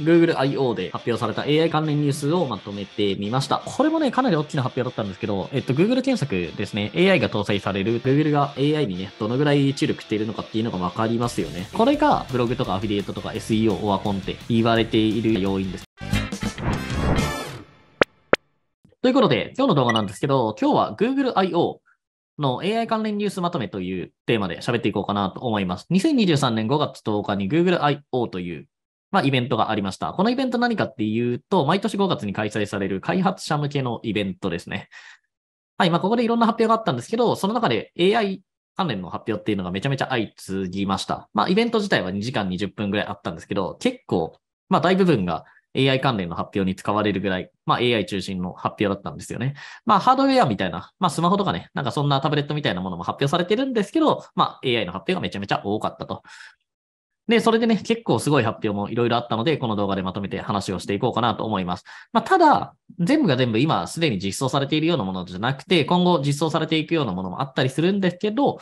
Google I.O. で発表された AI 関連ニュースをまとめてみました。これもね、かなり大きな発表だったんですけど、えっと、Google 検索ですね、AI が搭載される、Google が AI にね、どのぐらい注力しているのかっていうのがわかりますよね。これがブログとかアフィリエイトとか SEO、オワコンって言われている要因です。ということで、今日の動画なんですけど、今日は Google I.O. の AI 関連ニュースまとめというテーマで喋っていこうかなと思います。2023年5月10日に Google I.O. というまあ、イベントがありました。このイベント何かっていうと、毎年5月に開催される開発者向けのイベントですね。はい、まあ、ここでいろんな発表があったんですけど、その中で AI 関連の発表っていうのがめちゃめちゃ相次ぎました。まあ、イベント自体は2時間20分ぐらいあったんですけど、結構、まあ、大部分が AI 関連の発表に使われるぐらい、まあ AI 中心の発表だったんですよね。まあハードウェアみたいな、まあスマホとかね、なんかそんなタブレットみたいなものも発表されてるんですけど、まあ AI の発表がめちゃめちゃ多かったと。で、それでね、結構すごい発表もいろいろあったので、この動画でまとめて話をしていこうかなと思います。まあ、ただ、全部が全部今すでに実装されているようなものじゃなくて、今後実装されていくようなものもあったりするんですけど、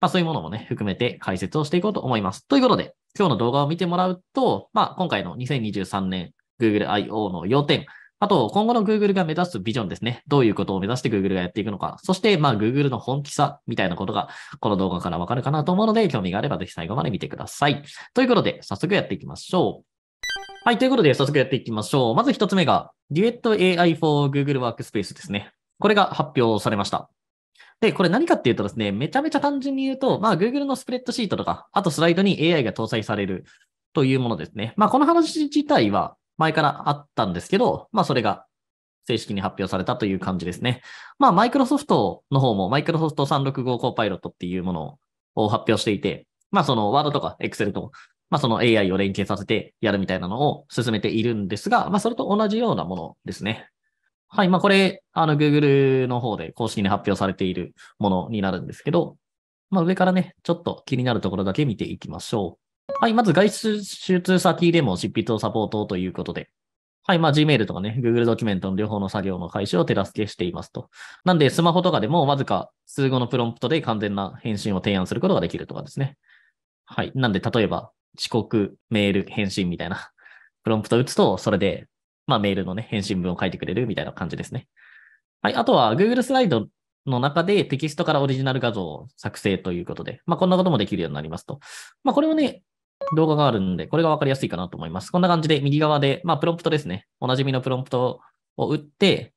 まあ、そういうものもね、含めて解説をしていこうと思います。ということで、今日の動画を見てもらうと、まあ、今回の2023年 Google I.O. の要点、あと、今後の Google が目指すビジョンですね。どういうことを目指して Google がやっていくのか。そして、まあ、Google の本気さみたいなことが、この動画からわかるかなと思うので、興味があればぜひ最後まで見てください。ということで、早速やっていきましょう。はい。ということで、早速やっていきましょう。まず一つ目が、Duet AI for Google Workspace ですね。これが発表されました。で、これ何かっていうとですね、めちゃめちゃ単純に言うと、まあ、Google のスプレッドシートとか、あとスライドに AI が搭載されるというものですね。まあ、この話自体は前からあったんですけど、まあ、それが正式に発表されたという感じですね。まあ、マイクロソフトの方も、マイクロソフト365コーパイロットっていうものを発表していて、まあ、そのワードとかエクセルと、まあ、その AI を連携させてやるみたいなのを進めているんですが、まあ、それと同じようなものですね。はい。まあ、これ、あの、Google の方で公式に発表されているものになるんですけど、まあ、上からね、ちょっと気になるところだけ見ていきましょう。はい。まず外出先でも執筆をサポートということで、はい。まあ、Gmail とかね、Google ドキュメントの両方の作業の開始を手助けしていますと。なんで、スマホとかでもわずか数語のプロンプトで完全な返信を提案することができるとかですね。はい。なんで、例えば、遅刻、メール、返信みたいなプロンプト打つと、それで、まあ、メールのね、返信文を書いてくれるみたいな感じですね。はい。あとは、Google スライドの中でテキストからオリジナル画像を作成ということで、まあ、こんなこともできるようになりますと。まあ、これはね、動画があるんで、これがわかりやすいかなと思います。こんな感じで右側で、まあ、プロンプトですね。おなじみのプロンプトを打って、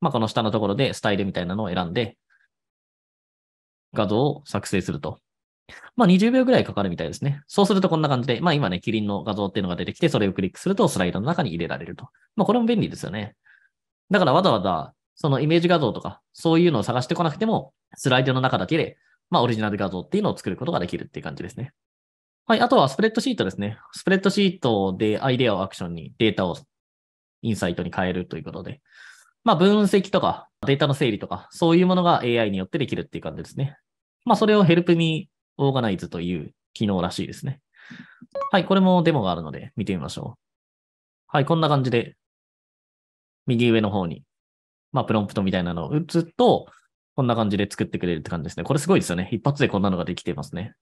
まあ、この下のところでスタイルみたいなのを選んで、画像を作成すると。まあ、20秒ぐらいかかるみたいですね。そうするとこんな感じで、まあ今ね、キリンの画像っていうのが出てきて、それをクリックするとスライドの中に入れられると。まあこれも便利ですよね。だからわざわざ、そのイメージ画像とか、そういうのを探してこなくても、スライドの中だけで、まあオリジナル画像っていうのを作ることができるっていう感じですね。はい。あとはスプレッドシートですね。スプレッドシートでアイデアをアクションにデータをインサイトに変えるということで。まあ、分析とかデータの整理とか、そういうものが AI によってできるっていう感じですね。まあ、それを Help Me Organize という機能らしいですね。はい。これもデモがあるので見てみましょう。はい。こんな感じで、右上の方に、まあ、プロンプトみたいなのを打つと、こんな感じで作ってくれるって感じですね。これすごいですよね。一発でこんなのができてますね。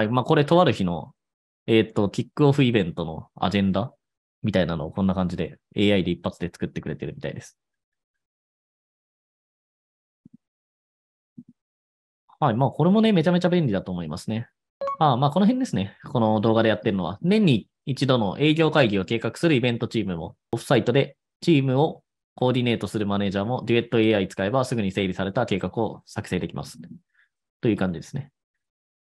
はい。まあ、これ、とある日の、えっ、ー、と、キックオフイベントのアジェンダみたいなのをこんな感じで AI で一発で作ってくれてるみたいです。はい。まあ、これもね、めちゃめちゃ便利だと思いますね。あまあ、この辺ですね。この動画でやってるのは、年に一度の営業会議を計画するイベントチームも、オフサイトでチームをコーディネートするマネージャーも、デュエット AI 使えばすぐに整理された計画を作成できます。という感じですね。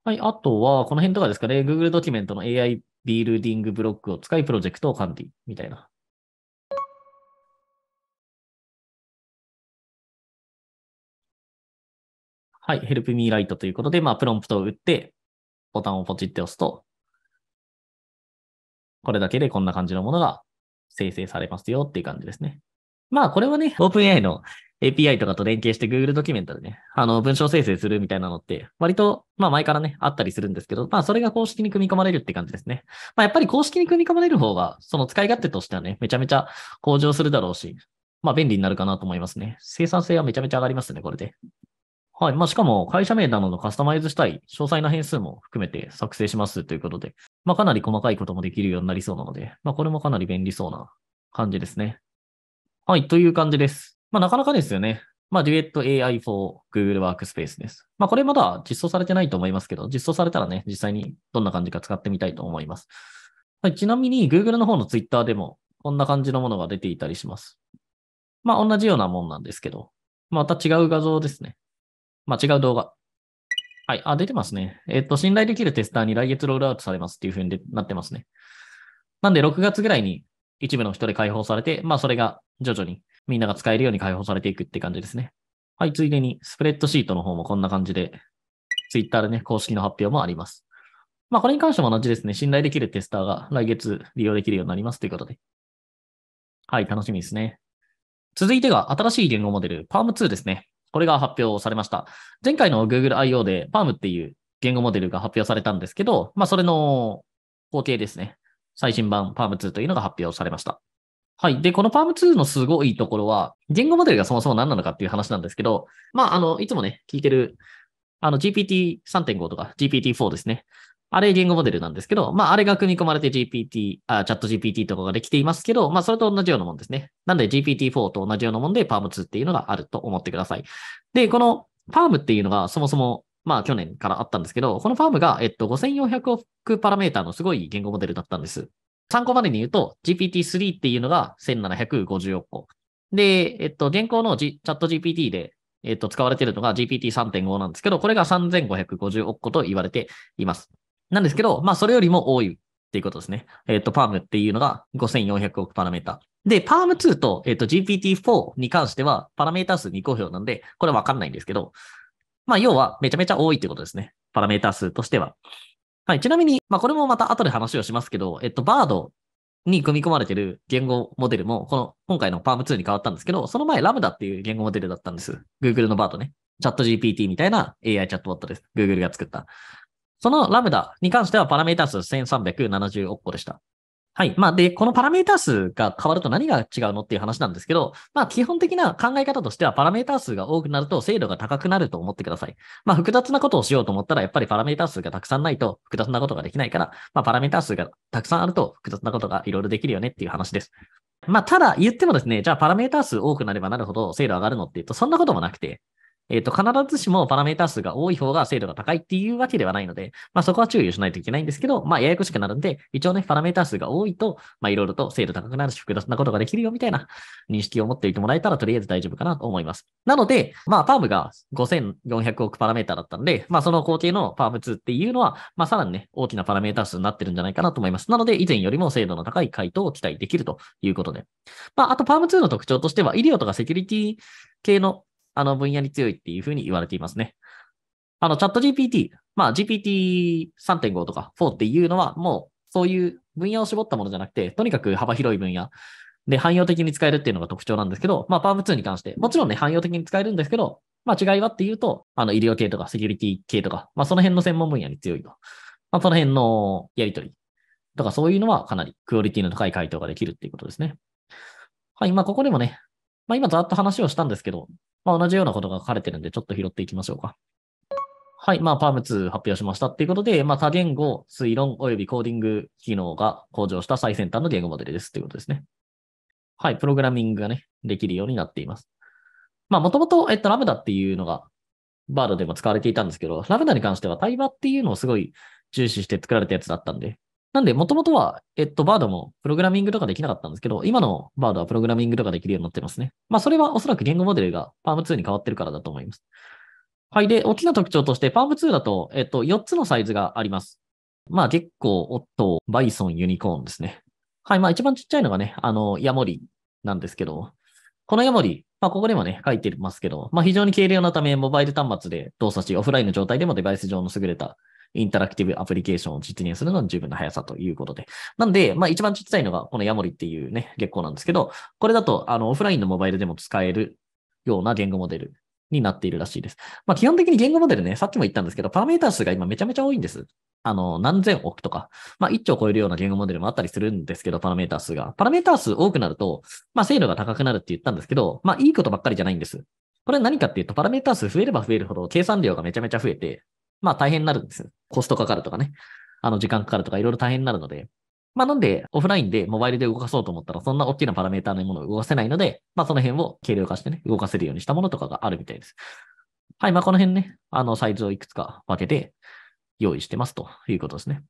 はい。あとは、この辺とかですかね。Google ドキュメントの AI ビルディングブロックを使い、プロジェクトを管理みたいな。はい。Help me write ということで、まあ、プロンプトを打って、ボタンをポチって押すと、これだけでこんな感じのものが生成されますよっていう感じですね。まあ、これはね、OpenAI の API とかと連携して Google ドキュメントでね、あの、文章生成するみたいなのって、割と、まあ前からね、あったりするんですけど、まあそれが公式に組み込まれるって感じですね。まあやっぱり公式に組み込まれる方が、その使い勝手としてはね、めちゃめちゃ向上するだろうし、まあ便利になるかなと思いますね。生産性はめちゃめちゃ上がりますね、これで。はい。まあ、しかも会社名などのカスタマイズしたい詳細な変数も含めて作成しますということで、まあ、かなり細かいこともできるようになりそうなので、まあ、これもかなり便利そうな感じですね。はい。という感じです。まあ、なかなかですよね。まあ、Duet AI for Google Workspace です。まあ、これまだ実装されてないと思いますけど、実装されたらね、実際にどんな感じか使ってみたいと思います。はい、ちなみに Google の方の Twitter でもこんな感じのものが出ていたりします。まあ、同じようなもんなんですけど、また違う画像ですね。まあ、違う動画。はい。あ、出てますね。えっ、と、信頼できるテスターに来月ロールアウトされますっていう風になってますね。なんで、6月ぐらいに一部の人で解放されて、まあ、それが徐々にみんなが使えるように解放されていくって感じですね。はい、ついでに、スプレッドシートの方もこんな感じで、ツイッターでね、公式の発表もあります。まあ、これに関しても同じですね。信頼できるテスターが来月利用できるようになりますということで。はい、楽しみですね。続いてが新しい言語モデル、PALM2 ですね。これが発表されました。前回の Google I.O. で PALM っていう言語モデルが発表されたんですけど、まあ、それの後継ですね。最新版 PALM2 というのが発表されました。はい。で、この PALM2 のすごいところは、言語モデルがそもそも何なのかっていう話なんですけど、まあ、あの、いつもね、聞いてる、あの GPT3.5 とか GPT4 ですね。あれ言語モデルなんですけど、まあ、あれが組み込まれて GPT、あ、チャット GPT とかができていますけど、まあ、それと同じようなもんですね。なんで GPT4 と同じようなもんで PALM2 っていうのがあると思ってください。で、この PALM っていうのがそもそも、まあ、去年からあったんですけど、この PALM が、えっと、5400億パラメータのすごい言語モデルだったんです。参考までに言うと、GPT-3 っていうのが1750億個。で、えっと、現行の、G、チャット GPT で、えっと、使われているのが GPT3.5 なんですけど、これが3550億個と言われています。なんですけど、まあ、それよりも多いっていうことですね。えっと、パームっていうのが5400億パラメータ。で、パーム2と、えっと、GPT-4 に関しては、パラメータ数未公表なんで、これわかんないんですけど、まあ、要は、めちゃめちゃ多いってことですね。パラメータ数としては。はい。ちなみに、まあ、これもまた後で話をしますけど、えっと、バードに組み込まれている言語モデルも、この、今回のパーム2に変わったんですけど、その前ラムダっていう言語モデルだったんです。Google のバードね。チャット GPT みたいな AI チャットボットです。Google が作った。そのラムダに関してはパラメータ数1370億個でした。はい。まあ、で、このパラメータ数が変わると何が違うのっていう話なんですけど、まあ、基本的な考え方としては、パラメータ数が多くなると精度が高くなると思ってください。まあ、複雑なことをしようと思ったら、やっぱりパラメータ数がたくさんないと複雑なことができないから、まあ、パラメータ数がたくさんあると複雑なことがいろいろできるよねっていう話です。まあ、ただ言ってもですね、じゃあパラメータ数多くなればなるほど精度上がるのっていうと、そんなこともなくて、えっ、ー、と、必ずしもパラメータ数が多い方が精度が高いっていうわけではないので、まあそこは注意をしないといけないんですけど、まあややこしくなるんで、一応ね、パラメータ数が多いと、まあいろいろと精度高くなるし、複雑なことができるよみたいな 認識を持っておいてもらえたらとりあえず大丈夫かなと思います。なので、まあパームが5400億パラメータだったんで、まあその後継のパーム2っていうのは、まあさらにね、大きなパラメータ数になってるんじゃないかなと思います。なので、以前よりも精度の高い回答を期待できるということで。まああとパーム2の特徴としては、医療とかセキュリティ系のあの分野に強いっていうふうに言われていますね。あの、チャット GPT、まあ GPT3.5 とか4っていうのはもうそういう分野を絞ったものじゃなくて、とにかく幅広い分野で汎用的に使えるっていうのが特徴なんですけど、まあ PALM2 に関して、もちろんね、汎用的に使えるんですけど、まあ違いはっていうと、あの医療系とかセキュリティ系とか、まあその辺の専門分野に強いと。まあその辺のやりとりとかそういうのはかなりクオリティの高い回答ができるっていうことですね。はい、まあここでもね、まあ今ざっと話をしたんですけど、まあ、同じようなことが書かれてるんで、ちょっと拾っていきましょうか。はい。まあ、パーム2発表しましたっていうことで、まあ、多言語、推論及びコーディング機能が向上した最先端の言語モデルですっていうことですね。はい。プログラミングがね、できるようになっています。まあ、もともと、えっと、ラムダっていうのが、バードでも使われていたんですけど、ラムダに関しては対話っていうのをすごい重視して作られたやつだったんで、なんで、もともとは、えっと、バードもプログラミングとかできなかったんですけど、今のバードはプログラミングとかできるようになってますね。まあ、それはおそらく言語モデルが PALM2 に変わってるからだと思います。はい。で、大きな特徴として、PALM2 だと、えっと、4つのサイズがあります。まあ、結構、オット、バイソン、ユニコーンですね。はい。まあ、一番ちっちゃいのがね、あの、ヤモリなんですけど、このヤモリ、まあ、ここでもね、書いてますけど、まあ、非常に軽量なため、モバイル端末で動作し、オフラインの状態でもデバイス上の優れたインタラクティブアプリケーションを実現するのに十分な速さということで。なんで、まあ一番ちっちゃいのがこのヤモリっていうね、月光なんですけど、これだとあのオフラインのモバイルでも使えるような言語モデルになっているらしいです。まあ基本的に言語モデルね、さっきも言ったんですけど、パラメータ数が今めちゃめちゃ多いんです。あの、何千億とか、まあ1兆超えるような言語モデルもあったりするんですけど、パラメータ数が。パラメータ数多くなると、まあ精度が高くなるって言ったんですけど、まあいいことばっかりじゃないんです。これ何かっていうと、パラメータ数増えれば増えるほど計算量がめちゃめちゃ増えて、まあ大変になるんですよ。コストかかるとかね。あの時間かかるとかいろいろ大変になるので。まあなんで、オフラインでモバイルで動かそうと思ったら、そんな大きなパラメーターのものを動かせないので、まあその辺を軽量化してね、動かせるようにしたものとかがあるみたいです。はい、まあこの辺ね、あのサイズをいくつか分けて用意してますということですね。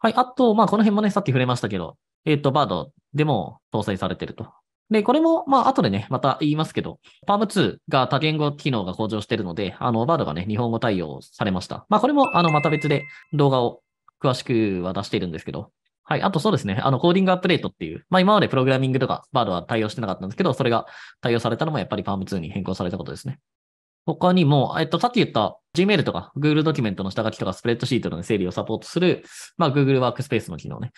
はい、あと、まあこの辺もね、さっき触れましたけど、えっ、ー、と、バードでも搭載されてると。で、これも、まあ、後でね、また言いますけど、パーム2が多言語機能が向上しているので、あの、バードがね、日本語対応されました。まあ、これも、あの、また別で動画を詳しくは出しているんですけど、はい。あとそうですね。あの、コーディングアップデートっていう、まあ今までプログラミングとかバードは対応してなかったんですけど、それが対応されたのもやっぱりパーム2に変更されたことですね。他にも、えっと、さっき言った Gmail とか Google ドキュメントの下書きとかスプレッドシートの整理をサポートする、まあ Google ワークスペースの機能ね。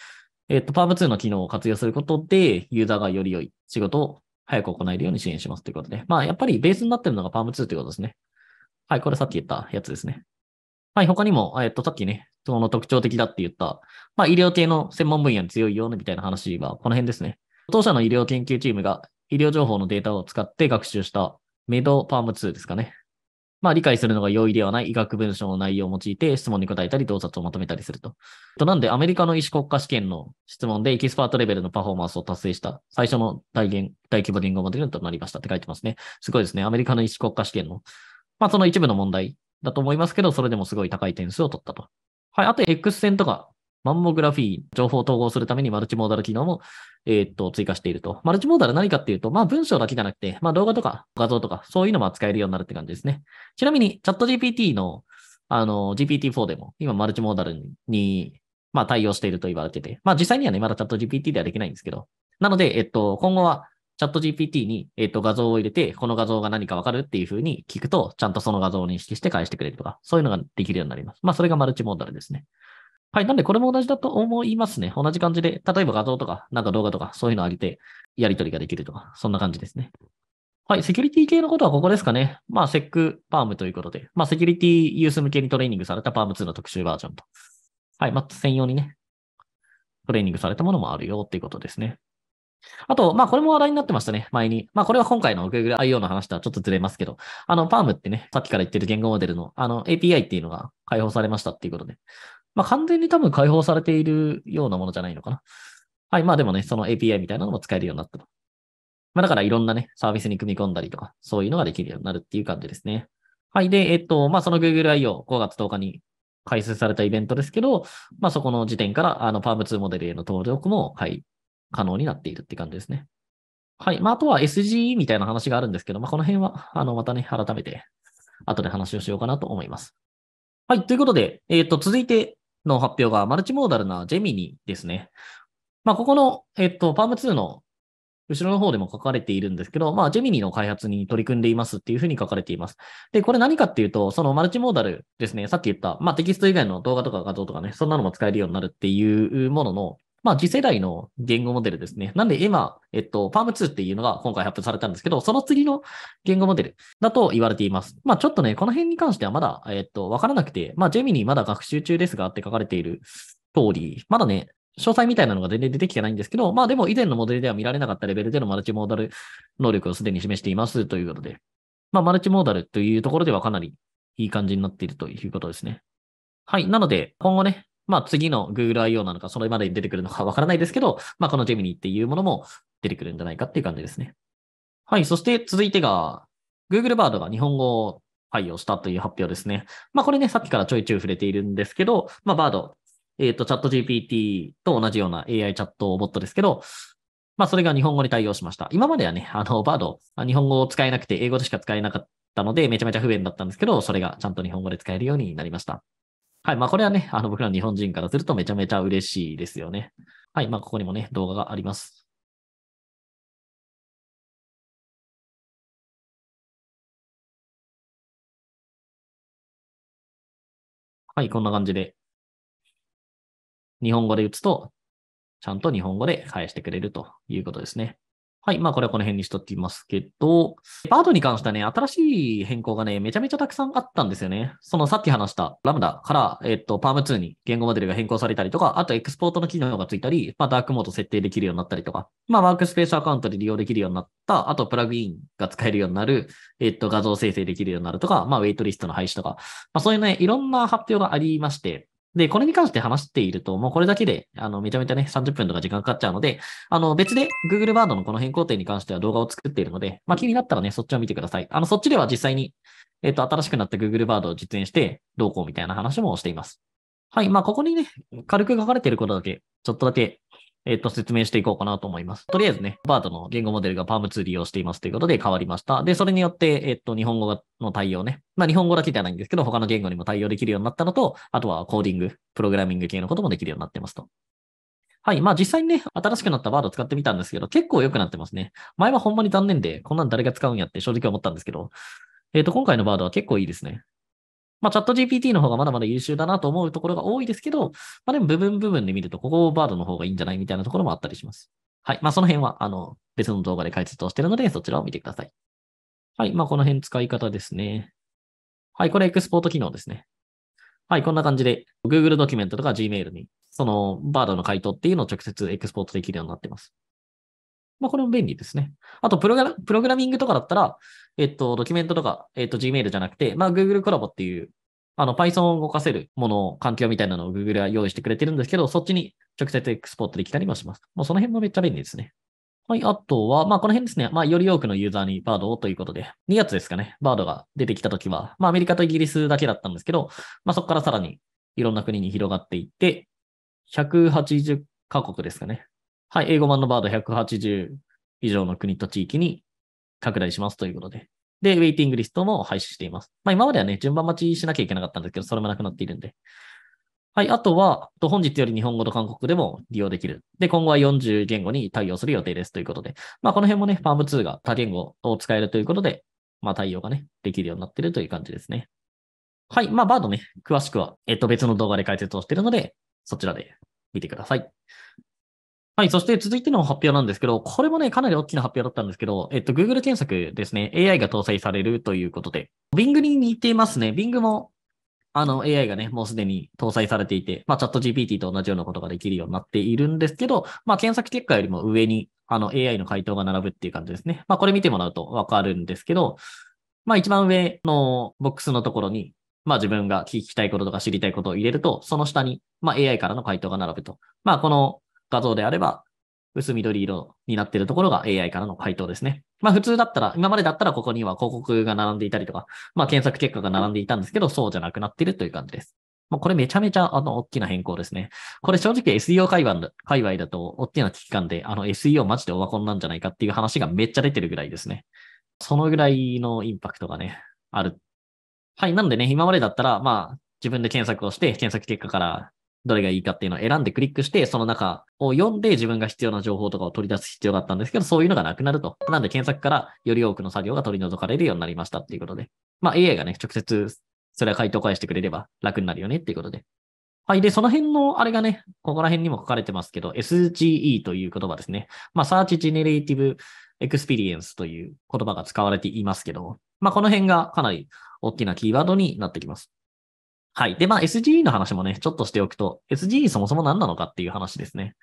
えっと、パーム2の機能を活用することで、ユーザーがより良い仕事を早く行えるように支援しますということで。まあ、やっぱりベースになってるのがパーム2ということですね。はい、これさっき言ったやつですね。はい、他にも、えっと、さっきね、その特徴的だって言った、まあ、医療系の専門分野に強いよみたいな話は、この辺ですね。当社の医療研究チームが医療情報のデータを使って学習したメドパーム2ですかね。まあ、理解するのが容易ではない医学文書の内容を用いて質問に答えたり、洞察をまとめたりすると。となんで、アメリカの医師国家試験の質問でエキスパートレベルのパフォーマンスを達成した最初の大言大規模言語モデルとなりましたって書いてますね。すごいですね。アメリカの医師国家試験の、まあ、その一部の問題だと思いますけど、それでもすごい高い点数を取ったと。はい。あと、X 線とか、マンモグラフィー、情報を統合するためにマルチモーダル機能も、え、っと、追加していると。マルチモーダル何かっていうと、まあ文章だけじゃなくて、まあ動画とか画像とか、そういうのも扱えるようになるって感じですね。ちなみに、チャット GPT の、あの、GPT-4 でも、今マルチモーダルに、まあ対応していると言われてて、まあ実際にはね、まだチャット GPT ではできないんですけど、なので、えっと、今後は、チャット GPT に、えっと、画像を入れて、この画像が何かわかるっていうふうに聞くと、ちゃんとその画像を認識して返してくれるとか、そういうのができるようになります。まあ、それがマルチモーダルですね。はい。なんで、これも同じだと思いますね。同じ感じで、例えば画像とか、なんか動画とか、そういうのを上げて、やり取りができるとか、そんな感じですね。はい。セキュリティ系のことはここですかね。まあ、セックパームということで、まあ、セキュリティユース向けにトレーニングされたパーム2の特集バージョンと。はい。まあ、専用にね、トレーニングされたものもあるよっていうことですね。あと、まあこれも話題になってましたね、前に。まあこれは今回の Google I.O. の話とはちょっとずれますけど、あの、PARM ってね、さっきから言ってる言語モデルの、あの、API っていうのが開放されましたっていうことで。まあ完全に多分開放されているようなものじゃないのかな。はい、まあでもね、その API みたいなのも使えるようになったと。まあだからいろんなね、サービスに組み込んだりとか、そういうのができるようになるっていう感じですね。はい。で、えっと、まあその Google I.O. 5月10日に開設されたイベントですけど、まあそこの時点から、あの、PARM2 モデルへの登録も、はい、可能になっているって感じですね。はい。まあ、あとは SGE みたいな話があるんですけど、まあ、この辺は、あの、またね、改めて、後で話をしようかなと思います。はい。ということで、えっ、と、続いての発表が、マルチモーダルなジェミニですね。まあ、ここの、えっ、と、パーム2の後ろの方でも書かれているんですけど、まあ、ジェミニの開発に取り組んでいますっていうふうに書かれています。で、これ何かっていうと、そのマルチモーダルですね、さっき言った、まあ、テキスト以外の動画とか画像とかね、そんなのも使えるようになるっていうものの、まあ、次世代の言語モデルですね。なんで今、えっと、PARM2 っていうのが今回発表されたんですけど、その次の言語モデルだと言われています。まあ、ちょっとね、この辺に関してはまだ、えっと、わからなくて、まあ、ジェミニまだ学習中ですがって書かれている通り、まだね、詳細みたいなのが全然出てきてないんですけど、まあでも以前のモデルでは見られなかったレベルでのマルチモーダル能力をすでに示していますということで、まあマルチモーダルというところではかなりいい感じになっているということですね。はい。なので、今後ね、まあ次の Google I.O. なのか、それまでに出てくるのかわからないですけど、まあこの Gemini っていうものも出てくるんじゃないかっていう感じですね。はい。そして続いてが、Google Bard が日本語を配用したという発表ですね。まあこれね、さっきからちょいちょい触れているんですけど、まあ Bard、えっ、ー、と、チャット GPT と同じような AI チャットボットですけど、まあそれが日本語に対応しました。今まではね、あの、Bard、日本語を使えなくて英語でしか使えなかったので、めちゃめちゃ不便だったんですけど、それがちゃんと日本語で使えるようになりました。はい。まあ、これはね、あの、僕ら日本人からするとめちゃめちゃ嬉しいですよね。はい。まあ、ここにもね、動画があります。はい。こんな感じで。日本語で打つと、ちゃんと日本語で返してくれるということですね。はい。まあ、これはこの辺にしときますけど、バードに関してはね、新しい変更がね、めちゃめちゃたくさんあったんですよね。そのさっき話したラムダから、えっと、パーム2に言語モデルが変更されたりとか、あとエクスポートの機能がついたり、まあ、ダークモード設定できるようになったりとか、まあ、ワークスペースアカウントで利用できるようになった、あとプラグインが使えるようになる、えっと、画像生成できるようになるとか、まあ、ウェイトリストの廃止とか、まあ、そういうね、いろんな発表がありまして、で、これに関して話していると、もうこれだけで、あの、めちゃめちゃね、30分とか時間かかっちゃうので、あの、別で Google バードのこの変更点に関しては動画を作っているので、まあ、気になったらね、そっちを見てください。あの、そっちでは実際に、えっ、と、新しくなった Google バードを実演して、どうこうみたいな話もしています。はい。まあ、ここにね、軽く書かれていることだけ、ちょっとだけえっ、と、説明していこうかなと思います。とりあえずね、バードの言語モデルが PALM2 利用していますということで変わりました。で、それによって、えっ、と、日本語の対応ね。まあ、日本語だけじゃないんですけど、他の言語にも対応できるようになったのと、あとはコーディング、プログラミング系のこともできるようになってますと。はい。まあ実際にね、新しくなったバード使ってみたんですけど、結構良くなってますね。前はほんまに残念で、こんなん誰が使うんやって正直思ったんですけど、えっ、と、今回のバードは結構いいですね。まあ、チャット GPT の方がまだまだ優秀だなと思うところが多いですけど、まあ、でも部分部分で見ると、ここをバードの方がいいんじゃないみたいなところもあったりします。はい。まあ、その辺は、あの、別の動画で解説をしているので、そちらを見てください。はい。まあ、この辺使い方ですね。はい。これエクスポート機能ですね。はい。こんな感じで、Google ドキュメントとか Gmail に、その、バードの回答っていうのを直接エクスポートできるようになってます。まあ、これも便利ですね。あとプログラ、ミングとかだったら、えっと、ドキュメントとか、えっと、Gmail じゃなくて、まあ、Google コラボっていう、あの、Python を動かせるもの、環境みたいなのを Google は用意してくれてるんですけど、そっちに直接エクスポートできたりもします。もうその辺もめっちゃ便利ですね。はい、あとは、まあ、この辺ですね。まあ、より多くのユーザーにバードをということで、2月ですかね。バードが出てきたときは、まあ、アメリカとイギリスだけだったんですけど、まあ、そこからさらにいろんな国に広がっていって、180カ国ですかね。はい、英語版のバード180以上の国と地域に拡大しますということで。で、ウェイティングリストも廃止しています。まあ今まではね、順番待ちしなきゃいけなかったんですけど、それもなくなっているんで。はい。あとは、本日より日本語と韓国でも利用できる。で、今後は40言語に対応する予定ですということで。まあこの辺もね、PALM2 が多言語を使えるということで、まあ対応がね、できるようになっているという感じですね。はい。まあバードね、詳しくは、えっと別の動画で解説をしているので、そちらで見てください。はい。そして続いての発表なんですけど、これもね、かなり大きな発表だったんですけど、えっと、Google 検索ですね、AI が搭載されるということで、Bing に似ていますね。Bing も、あの、AI がね、もうすでに搭載されていて、まあ、チャット GPT と同じようなことができるようになっているんですけど、まあ、検索結果よりも上に、あの、AI の回答が並ぶっていう感じですね。まあ、これ見てもらうとわかるんですけど、まあ、一番上のボックスのところに、まあ自分が聞きたいこととか知りたいことを入れると、その下に、まあ AI からの回答が並ぶと。まあこの画像であれば、薄緑色になっているところが AI からの回答ですね。まあ普通だったら、今までだったらここには広告が並んでいたりとか、まあ検索結果が並んでいたんですけど、そうじゃなくなっているという感じです。まあこれめちゃめちゃあの大きな変更ですね。これ正直 SEO 界隈だ界隈だと大きな危機感で、あの SEO マジでオワコンなんじゃないかっていう話がめっちゃ出てるぐらいですね。そのぐらいのインパクトがね、ある。はい。なんでね、今までだったら、まあ自分で検索をして、検索結果からどれがいいかっていうのを選んでクリックして、その中を読んで自分が必要な情報とかを取り出す必要があったんですけど、そういうのがなくなると。なんで検索からより多くの作業が取り除かれるようになりましたっていうことで。まあ AI がね、直接それは回答返してくれれば楽になるよねっていうことで。はい。で、その辺のあれがね、ここら辺にも書かれてますけど、SGE という言葉ですね。まあ Search Generative Experience という言葉が使われていますけど、まあこの辺がかなり大きなキーワードになってきます。はい。で、まあ SGE の話もね、ちょっとしておくと、SGE そもそも何なのかっていう話ですね。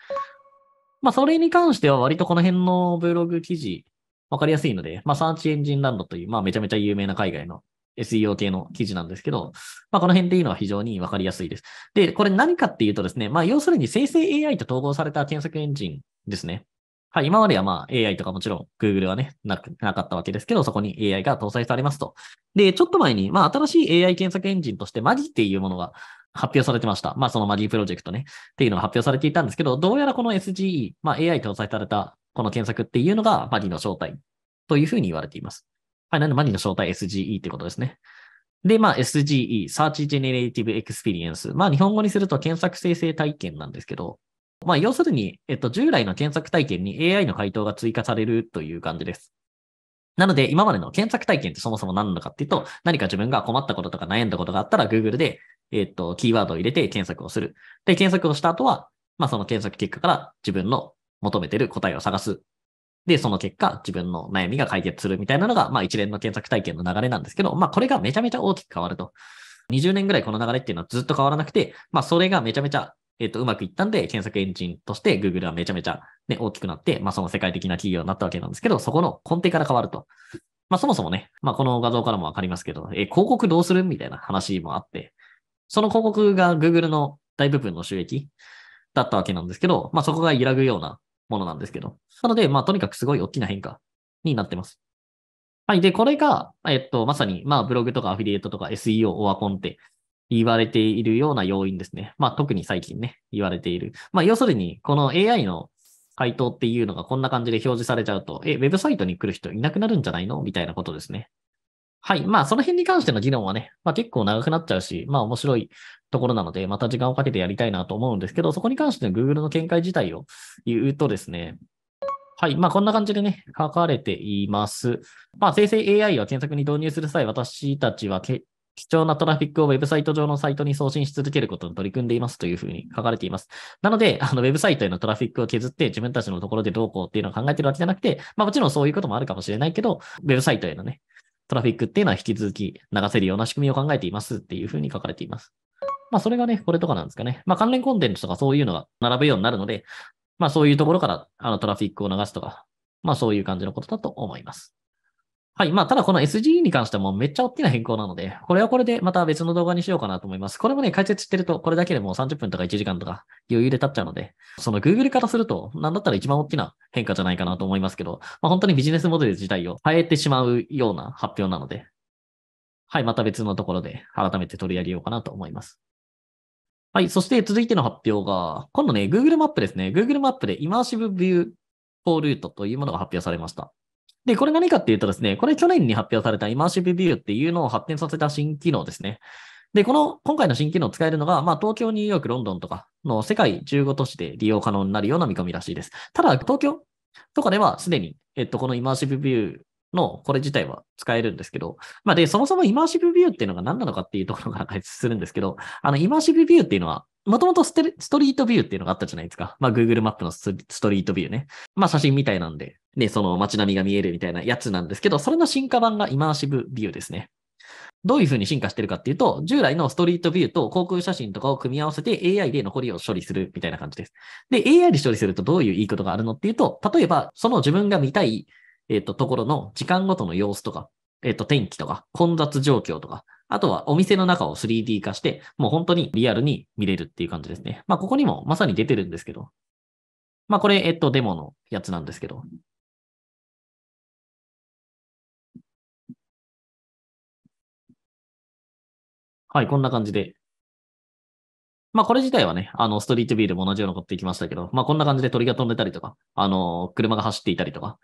まあそれに関しては割とこの辺のブログ記事、わかりやすいので、まあサーチエンジンランドという、まあめちゃめちゃ有名な海外の SEO 系の記事なんですけど、まあこの辺っていうのは非常にわかりやすいです。で、これ何かっていうとですね、まあ要するに生成 AI と統合された検索エンジンですね。はい、今まではまあ AI とかもちろん Google はねな、なかったわけですけど、そこに AI が搭載されますと。で、ちょっと前に、まあ新しい AI 検索エンジンとして Magi っていうものが発表されてました。まあその Magi プロジェクトね、っていうのが発表されていたんですけど、どうやらこの SGE、まあ AI 搭載されたこの検索っていうのが Magi の正体というふうに言われています。はい、なんで Magi の正体 SGE ってことですね。で、まあ SGE、Search Generative Experience。まあ日本語にすると検索生成体験なんですけど、まあ、要するに、えっと、従来の検索体験に AI の回答が追加されるという感じです。なので、今までの検索体験ってそもそも何なのかっていうと、何か自分が困ったこととか悩んだことがあったら Google で、えっと、キーワードを入れて検索をする。で、検索をした後は、まあ、その検索結果から自分の求めてる答えを探すで、その結果、自分の悩みが解決するみたいなのが、まあ一連の検索体験の流れなんですけど、まあこれがめちゃめちゃ大きく変わると。20年ぐらいこの流れっていうのはずっと変わらなくて、まあそれがめちゃめちゃ、えっ、と、うまくいったんで、検索エンジンとして Google はめちゃめちゃね、大きくなって、まあその世界的な企業になったわけなんですけど、そこの根底から変わると。まあそもそもね、まあこの画像からもわかりますけど、え、広告どうするみたいな話もあって、その広告が Google の大部分の収益だったわけなんですけど、まあそこが揺らぐようなものなんですけど。なので、まあとにかくすごい大きな変化になってます。はい。で、これが、えっと、まさに、まあブログとかアフィリエイトとか SEO、オワコンって言われているような要因ですね。まあ特に最近ね、言われている。まあ要するに、この AI の回答っていうのがこんな感じで表示されちゃうと、え、ウェブサイトに来る人いなくなるんじゃないの？みたいなことですね。はい。まあ、その辺に関しての議論はね、まあ結構長くなっちゃうし、まあ面白いところなので、また時間をかけてやりたいなと思うんですけど、そこに関しての Google の見解自体を言うとですね、はい。まあ、こんな感じでね、書かれています。まあ、生成 AI を検索に導入する際、私たちは貴重なトラフィックをウェブサイト上のサイトに送信し続けることに取り組んでいますというふうに書かれています。なので、あの、ウェブサイトへのトラフィックを削って自分たちのところでどうこうっていうのを考えてるわけじゃなくて、まあもちろんそういうこともあるかもしれないけど、ウェブサイトへのね、トラフィックっていうのは引き続き流せるような仕組みを考えていますっていうふうに書かれています。まあそれがね、これとかなんですかね。まあ関連コンテンツとかそういうのが並ぶようになるので、まあそういうところからあのトラフィックを流すとか、まあそういう感じのことだと思います。はい。まあ、ただこの SGE に関してもめっちゃ大きな変更なので、これはこれでまた別の動画にしようかなと思います。これもね、解説してると、これだけでもう30分とか1時間とか余裕で経っちゃうので、その Google からすると、なんだったら一番大きな変化じゃないかなと思いますけど、まあ、本当にビジネスモデル自体を変えてしまうような発表なので、はい。また別のところで改めて取り上げようかなと思います。はい。そして続いての発表が、今度ね、Google マップですね。Google マップで Immersive View for Route というものが発表されました。で、これ何かっていうとですね、これ去年に発表された Immersive View っていうのを発展させた新機能ですね。で、この、今回の新機能を使えるのが、まあ、東京、ニューヨーク、ロンドンとかの世界15都市で利用可能になるような見込みらしいです。ただ、東京とかではすでに、えっと、この Immersive View のこれ自体は使えるんですけど、まあで、そもそもイマーシブビューっていうのが何なのかっていうところから解説するんですけど、あの、イマーシブビューっていうのは、もともとストリートビューっていうのがあったじゃないですか。まあ Google マップのストリートビューね。まあ写真みたいなんで、ね、その街並みが見えるみたいなやつなんですけど、それの進化版がイマーシブビューですね。どういうふうに進化してるかっていうと、従来のストリートビューと航空写真とかを組み合わせて AI で残りを処理するみたいな感じです。で、AI で処理するとどういういいことがあるのっていうと、例えば、その自分が見たいえっ、ー、と、ところの時間ごとの様子とか、えっ、ー、と、天気とか、混雑状況とか、あとはお店の中を 3D 化して、もう本当にリアルに見れるっていう感じですね。まあ、ここにもまさに出てるんですけど。まあ、これ、えっと、デモのやつなんですけど。はい、こんな感じで。まあ、これ自体はね、あの、ストリートビュールも同じようなこと言ってきましたけど、まあ、こんな感じで鳥が飛んでたりとか、あの、車が走っていたりとか、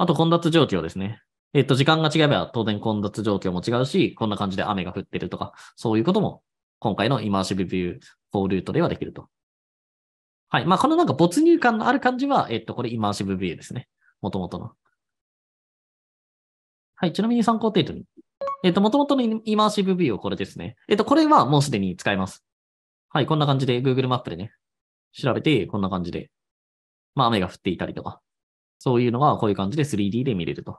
あと混雑状況ですね。えっと、時間が違えば当然混雑状況も違うし、こんな感じで雨が降ってるとか、そういうことも今回の Immersive View for Route ではできると。はい。まあ、このなんか没入感のある感じは、えっと、これ Immersive View ですね。もともとの。はい。ちなみに参考程度に。えっと、もともとの Immersive View をこれですね。えっと、これはもうすでに使えます。はい。こんな感じで Google マップでね、調べて、こんな感じで、まあ、雨が降っていたりとか、そういうのがこういう感じで 3D で見れると。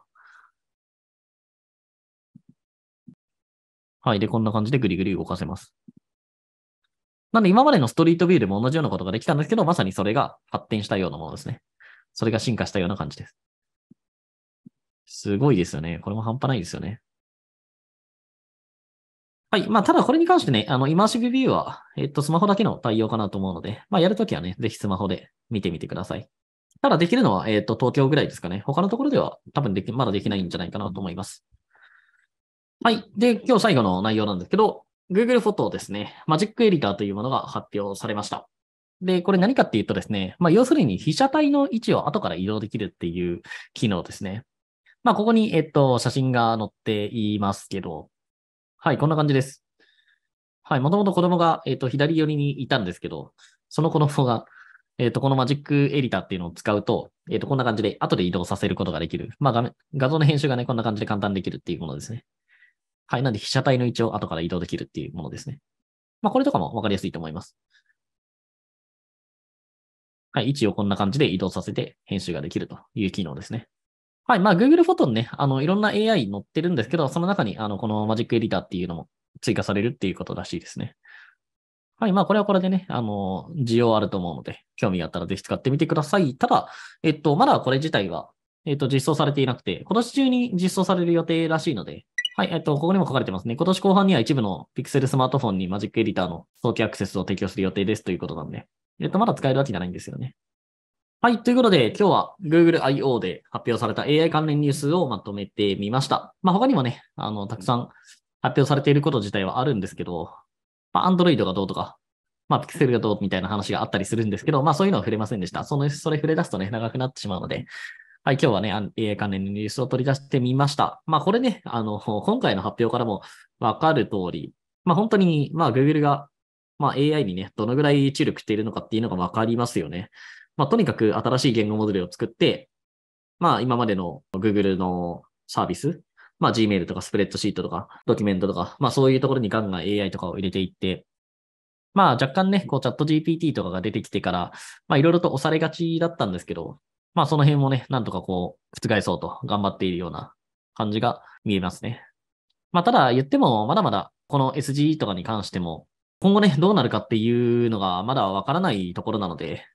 はい。で、こんな感じでぐりぐり動かせます。なんで今までのストリートビューでも同じようなことができたんですけど、まさにそれが発展したようなものですね。それが進化したような感じです。すごいですよね。これも半端ないですよね。はい。まあ、ただこれに関してね、あの、イマーシブビューは、えっと、スマホだけの対応かなと思うので、まあ、やるときはね、ぜひスマホで見てみてください。ただできるのは、えっ、ー、と、東京ぐらいですかね。他のところでは多分でき、まだできないんじゃないかなと思います。はい。で、今日最後の内容なんですけど、Google フォトですね。マジックエディターというものが発表されました。で、これ何かっていうとですね、まあ、要するに被写体の位置を後から移動できるっていう機能ですね。まあ、ここに、えっと、写真が載っていますけど、はい、こんな感じです。はい、もともと子供が、えっと、左寄りにいたんですけど、その子供が、えっ、ー、と、このマジックエディターっていうのを使うと、えっ、ー、と、こんな感じで後で移動させることができる。まあ画面、画像の編集がね、こんな感じで簡単できるっていうものですね。はい。なんで被写体の位置を後から移動できるっていうものですね。まあ、これとかもわかりやすいと思います。はい、位置をこんな感じで移動させて編集ができるという機能ですね。はい、まあ Google フォトにね、あの、いろんな AI 載ってるんですけど、その中に、あの、このマジックエディターっていうのも追加されるっていうことらしいですね。はい。まあ、これはこれでね、あの、需要あると思うので、興味があったらぜひ使ってみてください。ただ、えっと、まだこれ自体は、えっと、実装されていなくて、今年中に実装される予定らしいので、はい。えっと、ここにも書かれてますね。今年後半には一部の Pixel スマートフォンにマジックエディターの早期アクセスを提供する予定ですということなんで、えっと、まだ使えるわけじゃないんですよね。はい。ということで、今日は Google I.O. で発表された AI 関連ニュースをまとめてみました。まあ、他にもね、あの、たくさん発表されていること自体はあるんですけど、まあ、Android がどうとか、まあ、ピクセルがどうみたいな話があったりするんですけど、まあ、そういうのは触れませんでした。その、それ触れ出すとね、長くなってしまうので、はい、今日はね、AI 関連のニュースを取り出してみました。まあ、これね、あの、今回の発表からもわかる通り、まあ、本当に、まあ、Google が、まあ、AI にね、どのぐらい注力しているのかっていうのがわかりますよね。まあ、とにかく新しい言語モデルを作って、まあ、今までの Google のサービス、まあ、Gmail とかスプレッドシートとか、ドキュメントとか、まあ、そういうところにガンガン AI とかを入れていって、まあ若干ね、こうチャット GPT とかが出てきてから、まあいろいろと押されがちだったんですけど、まあその辺もね、なんとかこう、覆そうと頑張っているような感じが見えますね。まあただ言っても、まだまだこの SG とかに関しても、今後ね、どうなるかっていうのがまだわからないところなので、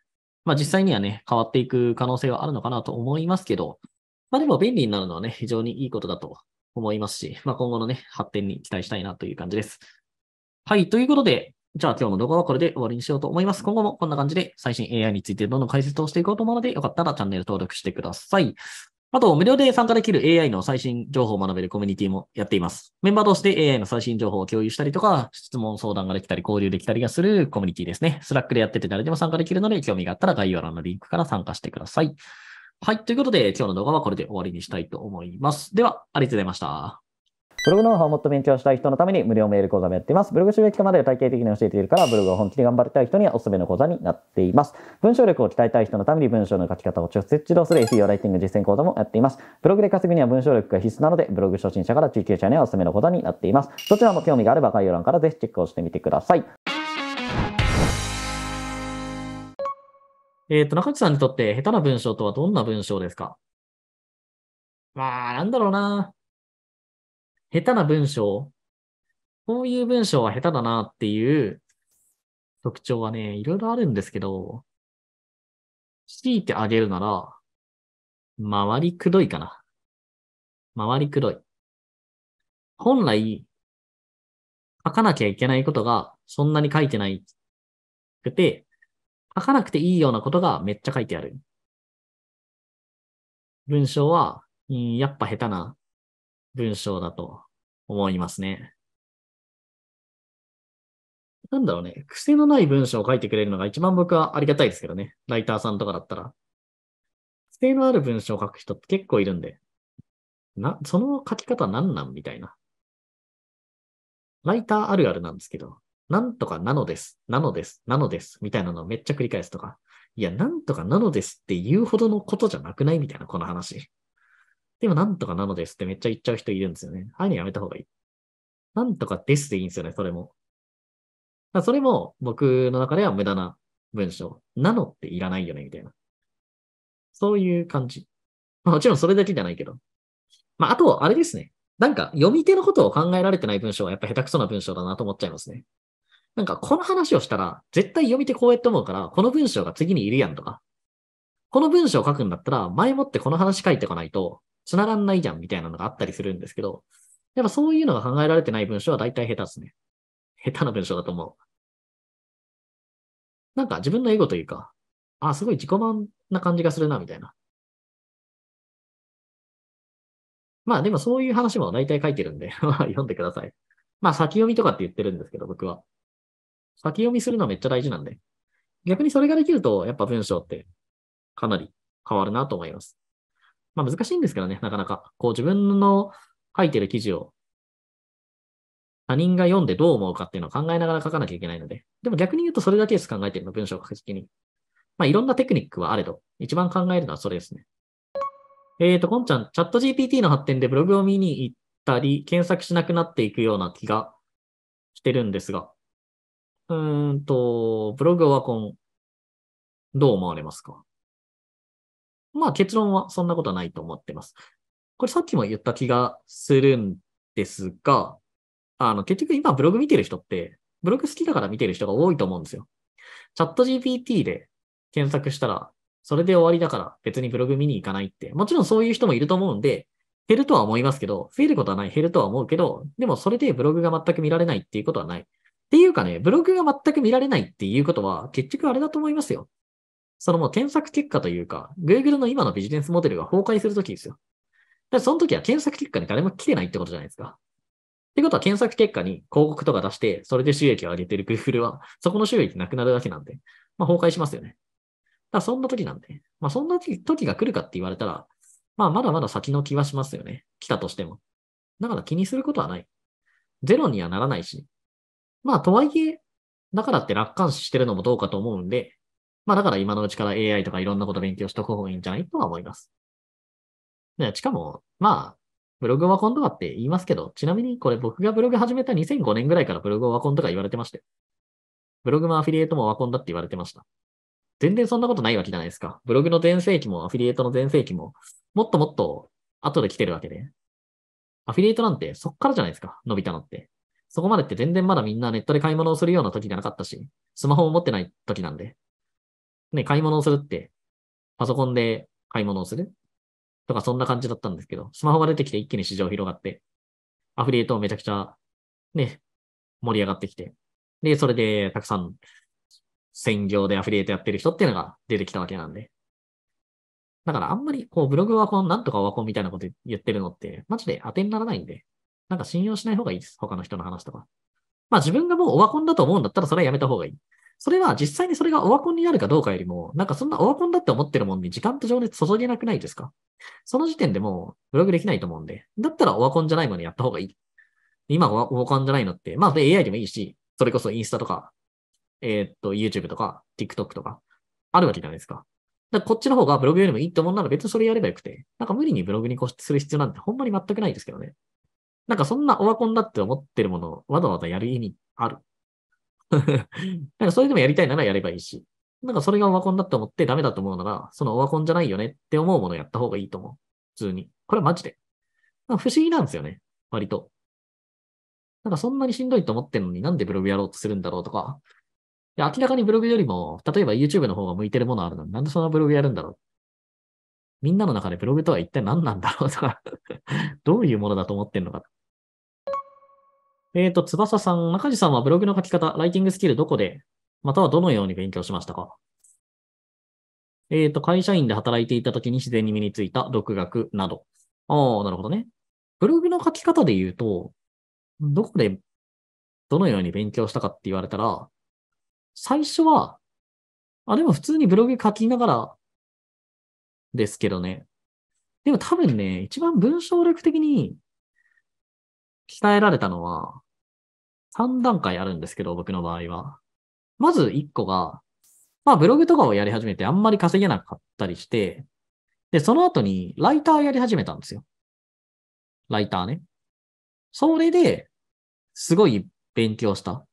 まあ実際にはね、変わっていく可能性はあるのかなと思いますけど、まあでも便利になるのはね、非常にいいことだと思いますし、まあ今後のね、発展に期待したいなという感じです。はい、ということで、じゃあ今日の動画はこれで終わりにしようと思います。今後もこんな感じで最新 AI についてどんどん解説をしていこうと思うので、よかったらチャンネル登録してください。あと、無料で参加できる AI の最新情報を学べるコミュニティもやっています。メンバー同士で AI の最新情報を共有したりとか、質問相談ができたり、交流できたりがするコミュニティですね。 Slack でやってて誰でも参加できるので、興味があったら概要欄のリンクから参加してください。はい。ということで、今日の動画はこれで終わりにしたいと思います。では、ありがとうございました。ブログノウハウをもっと勉強したい人のために無料メール講座もやっています。ブログ収益化まで体系的に教えているから、ブログを本気で頑張りたい人にはおすすめの講座になっています。文章力を鍛えたい人のために文章の書き方を直接指導する SEO ライティング実践講座もやっています。ブログで稼ぐには文章力が必須なので、ブログ初心者から中級者にはおすすめの講座になっています。どちらも興味があれば概要欄からぜひチェックをしてみてください。えっ、ー、と、中地さんにとって下手な文章とはどんな文章ですか？まあ、なんだろうな。下手な文章、こういう文章は下手だなっていう特徴はね、いろいろあるんですけど、強いてあげるなら、回りくどいかな。回りくどい。本来、書かなきゃいけないことがそんなに書いてないくて、書かなくていいようなことがめっちゃ書いてある。文章は、やっぱ下手な文章だと思いますね。なんだろうね。癖のない文章を書いてくれるのが一番僕はありがたいですけどね。ライターさんとかだったら。癖のある文章を書く人って結構いるんで。な、その書き方なんなんみたいな。ライターあるあるなんですけど、なんとかなのです、なのです、なのです、みたいなのをめっちゃ繰り返すとか。いや、なんとかなのですって言うほどのことじゃなくない？みたいな、この話。でもなんとかなのですってめっちゃ言っちゃう人いるんですよね。ああいうのやめた方がいい。なんとかですでいいんですよね、それも。それも僕の中では無駄な文章。なのっていらないよね、みたいな。そういう感じ。まあ、もちろんそれだけじゃないけど。まあ、あと、あれですね。なんか、読み手のことを考えられてない文章はやっぱ下手くそな文章だなと思っちゃいますね。なんか、この話をしたら、絶対読み手こうやって思うから、この文章が次にいるやんとか。この文章を書くんだったら、前もってこの話書いてこないと、繋がんないじゃんみたいなのがあったりするんですけど、やっぱそういうのが考えられてない文章は大体下手ですね。下手な文章だと思う。なんか自分のエゴというか、あ、すごい自己満な感じがするな、みたいな。まあでもそういう話も大体書いてるんで 読んでください。まあ先読みとかって言ってるんですけど、僕は。先読みするのはめっちゃ大事なんで。逆にそれができると、やっぱ文章ってかなり変わるなと思います。まあ難しいんですけどね、なかなか。こう自分の書いてる記事を他人が読んでどう思うかっていうのを考えながら書かなきゃいけないので。でも逆に言うとそれだけです考えてるの、文章を書くときに。まあいろんなテクニックはあれど、一番考えるのはそれですね。えっ、ー、と、こんちゃん、チャット GPT の発展でブログを見に行ったり、検索しなくなっていくような気がしてるんですが、うんと、ブログオワコン、どう思われますか？まあ結論はそんなことはないと思ってます。これさっきも言った気がするんですが、あの、結局今ブログ見てる人って、ブログ好きだから見てる人が多いと思うんですよ。チャット GPT で検索したら、それで終わりだから別にブログ見に行かないって、もちろんそういう人もいると思うんで、減るとは思いますけど、増えることはない、減るとは思うけど、でもそれでブログが全く見られないっていうことはない。っていうかね、ブログが全く見られないっていうことは、結局あれだと思いますよ。そのもう検索結果というか、Google の今のビジネスモデルが崩壊するときですよ。でその時は検索結果に誰も来てないってことじゃないですか。ってことは検索結果に広告とか出して、それで収益を上げてる Google は、そこの収益なくなるだけなんで、まあ崩壊しますよね。だそんな時なんで、まあそんな時時が来るかって言われたら、まあまだまだ先の気はしますよね。来たとしても。だから気にすることはない。ゼロにはならないし。まあとはいえ、だからって楽観視してるのもどうかと思うんで、まあだから今のうちから AI とかいろんなこと勉強しとく方がいいんじゃないとは思います。ね、しかも、まあ、ブログオワコンとかって言いますけど、ちなみにこれ僕がブログ始めた2005年ぐらいからブログオワコンとか言われてまして。ブログもアフィリエイトもオワコンだって言われてました。全然そんなことないわけじゃないですか。ブログの全盛期もアフィリエイトの全盛期も、もっともっと後で来てるわけで。アフィリエイトなんてそっからじゃないですか、伸びたのって。そこまでって全然まだみんなネットで買い物をするような時じゃなかったし、スマホを持ってない時なんで。ね、買い物をするって、パソコンで買い物をする？とかそんな感じだったんですけど、スマホが出てきて一気に市場広がって、アフリエイトもめちゃくちゃ、ね、盛り上がってきて、で、それでたくさん専業でアフリエイトやってる人っていうのが出てきたわけなんで。だからあんまり、こう、ブログはこのなんとかオワコンみたいなこと言ってるのって、マジで当てにならないんで、なんか信用しない方がいいです。他の人の話とか。まあ自分がもうオワコンだと思うんだったらそれはやめた方がいい。それは実際にそれがオワコンになるかどうかよりも、なんかそんなオワコンだって思ってるもんに時間と情熱注げなくないですか？その時点でもうブログできないと思うんで、だったらオワコンじゃないものやった方がいい。今オワコンじゃないのって、まあ AI でもいいし、それこそインスタとか、えーっと YouTube とか TikTok とかあるわけじゃないですか。だからこっちの方がブログよりもいいと思うなら別にそれやればよくて、なんか無理にブログに固執する必要なんてほんまに全くないですけどね。なんかそんなオワコンだって思ってるものをわざわざやる意味ある。なんかそれでもやりたいならやればいいし、なんかそれがオワコンだって思ってダメだと思うなら、そのオワコンじゃないよねって思うものをやった方がいいと思う。普通に。これはマジで。なんか不思議なんですよね。割と。なんかそんなにしんどいと思ってるのになんでブログやろうとするんだろうとか。いや明らかにブログよりも、例えば YouTube の方が向いてるものあるのになんでそんなブログやるんだろう。みんなの中でブログとは一体何なんだろうとか どういうものだと思ってんのか。えっ、と、翼さん、中地さんはブログの書き方、ライティングスキルどこで、またはどのように勉強しましたか？えっ、と、会社員で働いていた時に自然に身についた独学など。ああ、なるほどね。ブログの書き方で言うと、どこで、どのように勉強したかって言われたら、最初は、あ、でも普通にブログ書きながらですけどね。でも多分ね、一番文章力的に鍛えられたのは、3段階あるんですけど、僕の場合は。まず1個が、まあブログとかをやり始めてあんまり稼げなかったりして、で、その後にライターやり始めたんですよ。ライターね。それで、すごい勉強した。っ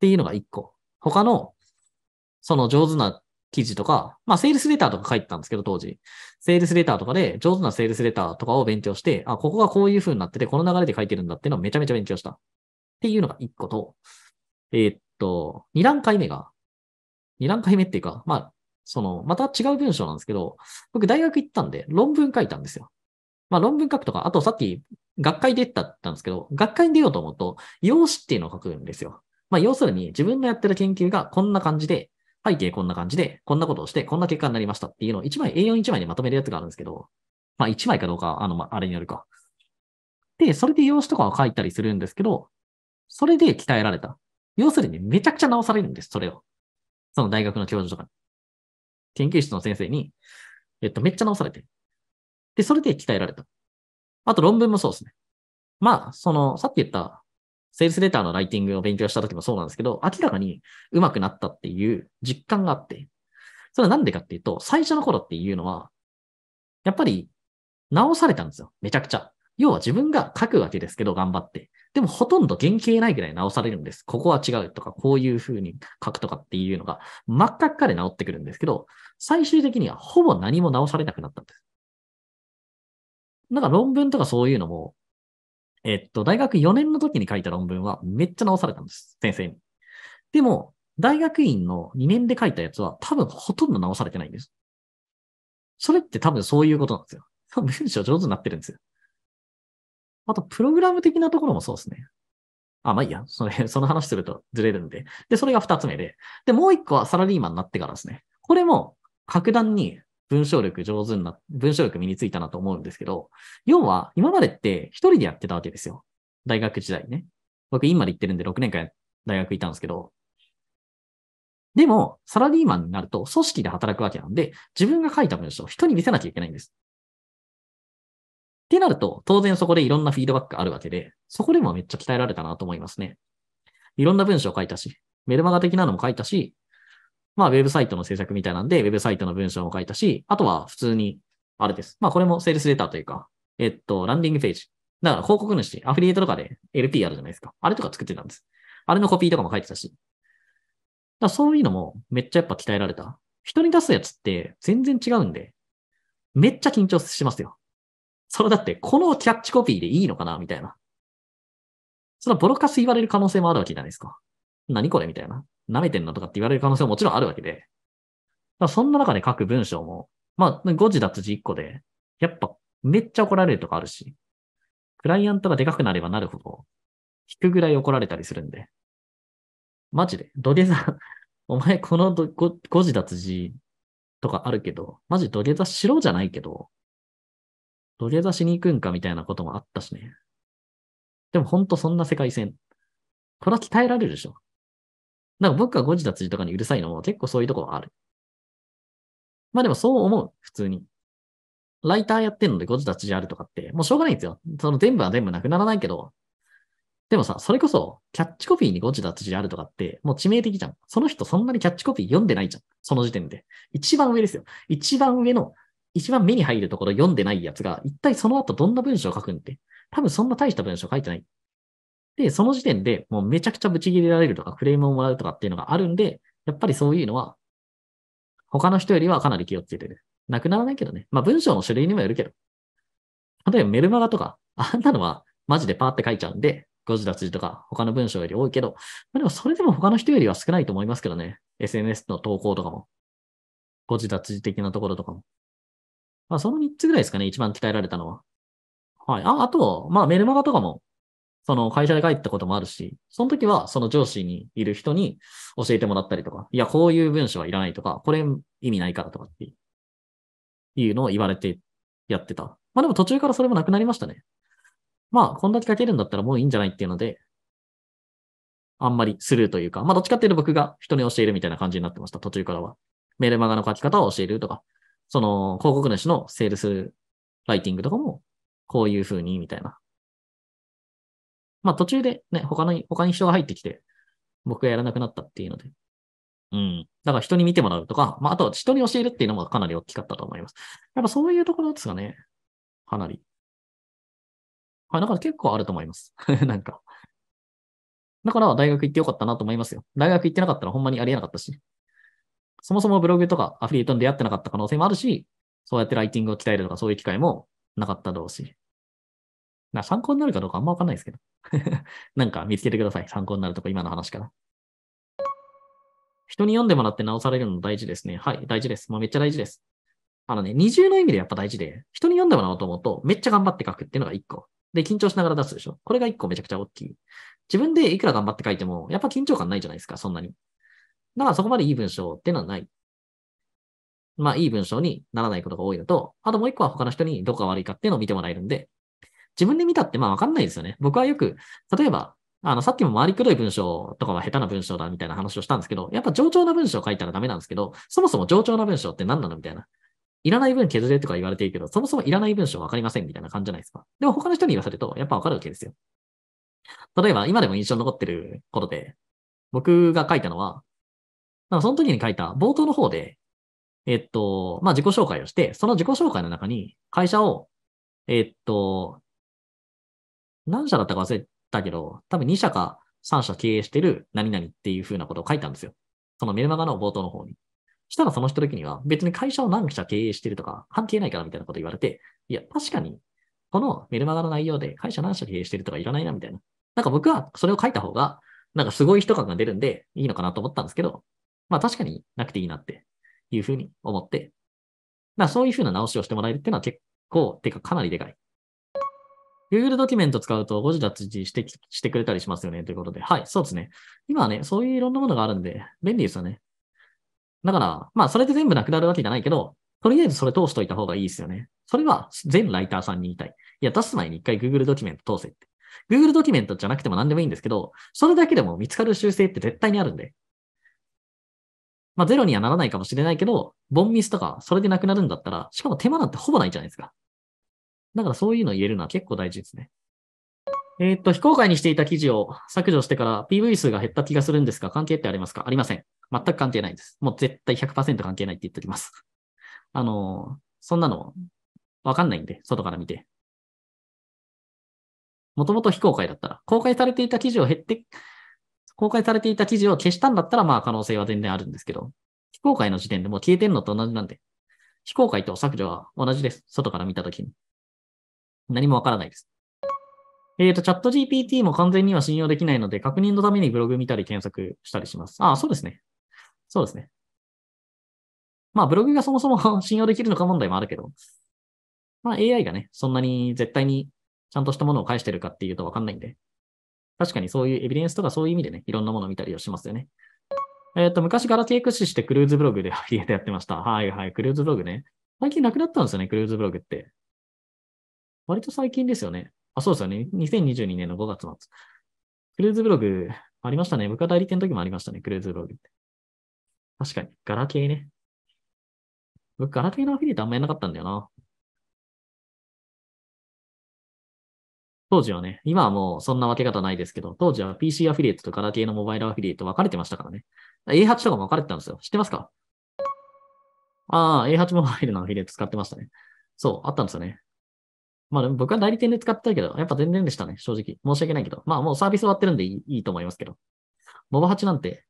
ていうのが1個。他の、その上手な記事とか、まあ、セールスレターとか書いてたんですけど、当時。セールスレターとかで、上手なセールスレターとかを勉強して、あ、ここがこういう風になってて、この流れで書いてるんだっていうのをめちゃめちゃ勉強した。っていうのが1個と、えーっと、2段階目が、2段階目っていうか、まあ、その、また違う文章なんですけど、僕大学行ったんで、論文書いたんですよ。まあ、論文書くとか、あとさっき、学会出たって言ったんですけど、学会に出ようと思うと、用紙っていうのを書くんですよ。まあ、要するに自分のやってる研究がこんな感じで、背景こんな感じで、こんなことをして、こんな結果になりましたっていうのを1枚、A41 枚でまとめるやつがあるんですけど、まあ1枚かどうか、あの、まあ、あれによるか。で、それで用紙とかを書いたりするんですけど、それで鍛えられた。要するにめちゃくちゃ直されるんです、それを。その大学の教授とかに。研究室の先生に、えっと、めっちゃ直されて。で、それで鍛えられた。あと論文もそうですね。まあ、その、さっき言った、セールスレターのライティングを勉強した時もそうなんですけど、明らかに上手くなったっていう実感があって、それはなんでかっていうと、最初の頃っていうのは、やっぱり直されたんですよ。めちゃくちゃ。要は自分が書くわけですけど、頑張って。でもほとんど原型ないぐらい直されるんです。ここは違うとか、こういう風に書くとかっていうのが真っ赤っかで直ってくるんですけど、最終的にはほぼ何も直されなくなったんです。なんか論文とかそういうのも、えっと、大学4年の時に書いた論文はめっちゃ直されたんです。先生に。でも、大学院の2年で書いたやつは多分ほとんど直されてないんです。それって多分そういうことなんですよ。文章上手になってるんですよ。あと、プログラム的なところもそうですね。あ、まあいいや。それ、その話するとずれるんで。で、それが二つ目で。で、もう一個はサラリーマンになってからですね。これも、格段に文章力上手な、文章力身についたなと思うんですけど、要は、今までって一人でやってたわけですよ。大学時代ね。僕、今で行ってるんで6年間大学いたんですけど、でも、サラリーマンになると組織で働くわけなんで、自分が書いた文章を人に見せなきゃいけないんです。ってなると、当然そこでいろんなフィードバックがあるわけで、そこでもめっちゃ鍛えられたなと思いますね。いろんな文章を書いたし、メルマガ的なのも書いたし、まあ、ウェブサイトの制作みたいなんで、ウェブサイトの文章も書いたし、あとは普通に、あれです。まあ、これもセールスレターというか、えっと、ランディングページ。だから広告主、アフィリエイトとかで LP あるじゃないですか。あれとか作ってたんです。あれのコピーとかも書いてたし。だそういうのもめっちゃやっぱ鍛えられた。人に出すやつって全然違うんで、めっちゃ緊張しますよ。それだって、このキャッチコピーでいいのかな？みたいな。それはボロカス言われる可能性もあるわけじゃないですか。何これ？みたいな。舐めてんのとかって言われる可能性ももちろんあるわけで。だそんな中で書く文章も、まあ、誤字脱字1個で、やっぱめっちゃ怒られるとかあるし、クライアントがでかくなればなるほど、引くぐらい怒られたりするんで。マジで、土下座、お前このどご誤字脱字とかあるけど、マジ土下座しろじゃないけど、土下座しに行くんかみたいなこともあったしね。でもほんとそんな世界線。これは鍛えられるでしょ。なんか僕が誤字脱字とかにうるさいのも結構そういうところある。まあでもそう思う、普通に。ライターやってんので誤字脱字あるとかって、もうしょうがないんですよ。その全部は全部なくならないけど、でもさ、それこそ、キャッチコピーに誤字脱字あるとかって、もう致命的じゃん。その人そんなにキャッチコピー読んでないじゃん。その時点で。一番上ですよ。一番上の、一番目に入るところ読んでないやつが、一体その後どんな文章を書くんって。多分そんな大した文章書いてない。で、その時点でもうめちゃくちゃブチ切れられるとか、クレームをもらうとかっていうのがあるんで、やっぱりそういうのは、他の人よりはかなり気をつけてる。なくならないけどね。まあ文章の種類にもよるけど。例えばメルマガとか、あんなのはマジでパーって書いちゃうんで、誤字脱字とか他の文章より多いけど、まあ、でもそれでも他の人よりは少ないと思いますけどね。SNS の投稿とかも。誤字脱字的なところとかも。まあその3つぐらいですかね、一番鍛えられたのは。はい。あ、あと、まあメルマガとかも、その会社で書いたこともあるし、その時はその上司にいる人に教えてもらったりとか、いや、こういう文章はいらないとか、これ意味ないからとかっていうのを言われてやってた。まあでも途中からそれもなくなりましたね。まあ、こんだけ書けるんだったらもういいんじゃないっていうので、あんまりスルーというか、まあどっちかっていうと僕が人に教えるみたいな感じになってました、途中からは。メールマガの書き方を教えるとか、その広告主のセールスライティングとかも、こういう風に、みたいな。まあ途中でね、他の、他に人が入ってきて、僕がやらなくなったっていうので。うん。だから人に見てもらうとか、まああとは人に教えるっていうのもかなり大きかったと思います。やっぱそういうところですかね。かなり。はい、だから結構あると思います。なんか。だから大学行ってよかったなと思いますよ。大学行ってなかったらほんまにありえなかったし。そもそもブログとかアフィリエイトに出会ってなかった可能性もあるし、そうやってライティングを鍛えるとかそういう機会もなかっただろうし。な参考になるかどうかあんまわかんないですけど。なんか見つけてください。参考になるとこ今の話から。人に読んでもらって直されるの大事ですね。はい、大事です。もうめっちゃ大事です。あのね、二重の意味でやっぱ大事で、人に読んでもらおうと思うと、めっちゃ頑張って書くっていうのが一個。で、緊張しながら出すでしょ。これが一個めちゃくちゃ大きい。自分でいくら頑張って書いても、やっぱ緊張感ないじゃないですか、そんなに。だからそこまでいい文章っていうのはない。まあ、いい文章にならないことが多いのと、あともう一個は他の人にどこが悪いかっていうのを見てもらえるんで、自分で見たってまあわかんないですよね。僕はよく、例えば、あの、さっきも回りくどい文章とかは下手な文章だみたいな話をしたんですけど、やっぱ上調な文章を書いたらダメなんですけど、そもそも上調な文章って何なのみたいな。いらない分削れとか言われているけど、そもそもいらない文章わかりませんみたいな感じじゃないですか。でも他の人に言わせると、やっぱわかるわけですよ。例えば、今でも印象に残ってることで、僕が書いたのは、その時に書いた冒頭の方で、えっと、まあ、自己紹介をして、その自己紹介の中に会社を、えっと、何社だったか忘れたけど、多分2社か3社経営してる何々っていう風なことを書いたんですよ。そのメルマガの冒頭の方に。したらその人時には別に会社を何社経営してるとか関係ないからみたいなこと言われて、いや、確かにこのメルマガの内容で会社何社経営してるとかいらないなみたいな。なんか僕はそれを書いた方が、なんかすごい人感が出るんでいいのかなと思ったんですけど、まあ確かになくていいなっていうふうに思って、まあそういうふうな直しをしてもらえるっていうのは結構、てかかなりでかい。Google ドキュメント使うと誤字脱字してしてくれたりしますよねということで。はい、そうですね。今はね、そういういろんなものがあるんで、便利ですよね。だから、まあ、それで全部なくなるわけじゃないけど、とりあえずそれ通しといた方がいいですよね。それは全ライターさんに言いたい。いや、出す前に一回 Google ドキュメント通せって。Google ドキュメントじゃなくても何でもいいんですけど、それだけでも見つかる修正って絶対にあるんで。まあ、ゼロにはならないかもしれないけど、ボンミスとかそれでなくなるんだったら、しかも手間なんてほぼないじゃないですか。だからそういうの言えるのは結構大事ですね。えー、っと、非公開にしていた記事を削除してから PV 数が減った気がするんですが、関係ってありますか？ありません。全く関係ないです。もう絶対100%関係ないって言っておきます。あの、そんなの、わかんないんで、外から見て。もともと非公開だったら、公開されていた記事を減って、公開されていた記事を消したんだったら、まあ可能性は全然あるんですけど、非公開の時点でもう消えてんのと同じなんで、非公開と削除は同じです。外から見たときに。何もわからないです。えっ、ー、と、チャット GPT も完全には信用できないので、確認のためにブログ見たり検索したりします。ああ、そうですね。そうですね。まあ、ブログがそもそも信用できるのか問題もあるけど、まあ AI がね、そんなに絶対にちゃんとしたものを返してるかっていうとわかんないんで、確かにそういうエビデンスとかそういう意味でね、いろんなものを見たりをしますよね。えっ、ー、と、昔ガラケー駆使してクルーズブログでアフィリエイトやってました。はいはい、クルーズブログね。最近なくなったんですよね、クルーズブログって。割と最近ですよね。あ、そうですよね。2022年の5月末。クルーズブログありましたね。僕は代理店の時もありましたね、クルーズブログって。確かに。ガラケーね。僕、ガラケーのアフィリエイトあんまやなかったんだよな。当時はね、今はもうそんな分け方ないですけど、当時は PC アフィリエイトとガラケーのモバイルアフィリエイト分かれてましたからね。A8 とかも分かれてたんですよ。知ってますか？ああ、A8 モバイルのアフィリエイト使ってましたね。そう、あったんですよね。まあ僕は代理店で使ってたけど、やっぱ全然でしたね、正直。申し訳ないけど。まあもうサービス終わってるんでいいいいと思いますけど。モバ8なんて、